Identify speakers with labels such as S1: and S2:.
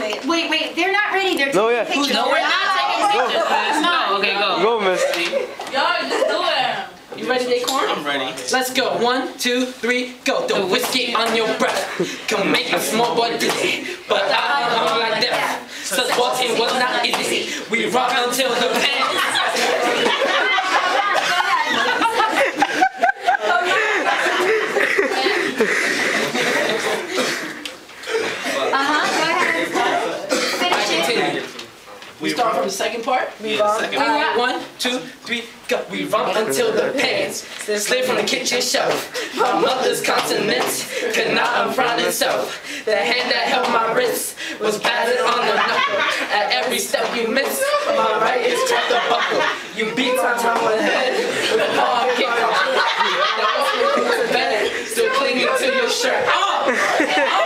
S1: Wait, wait, they're not ready. They're No, taking yeah. pictures. No, we're not taking pictures, man. No, okay, go. Go,
S2: miss.
S3: Y'all just do it.
S4: You ready, Daequan? I'm ready. Let's go.
S5: One, two, three, go. The whiskey on your breath can make a small boy dizzy, but I don't know like that. So walking was not easy. We rock until again.
S4: We start from
S5: the second part.
S6: We yeah,
S4: second.
S5: One, two, three, go. We run until the pants slip from the kitchen shelf. My mother's continents could not unfrown itself. The hand that held my wrist was battered on the knuckle. At every step you miss, my right is cracked the buckle. You beat my my one head with a hard kick. Now off the bed, still clinging to your shirt. Oh! oh.